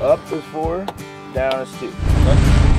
Up is four, down is two.